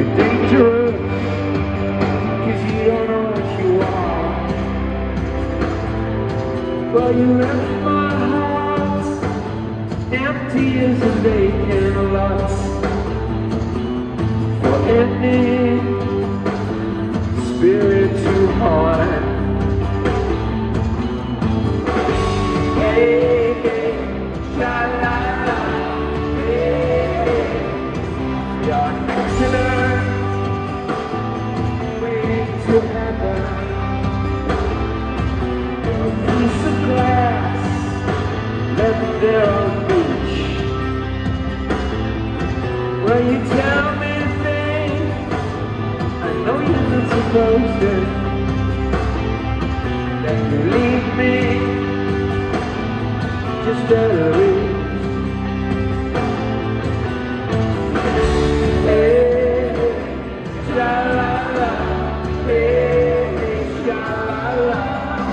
You're dangerous, cause you don't know what you are. But you left my heart empty as a vacant lot. For any spirit too hard. Hey, hey, at on the beach. Well, you tell me things I know you are not supposed to. Then you leave me just out of reach.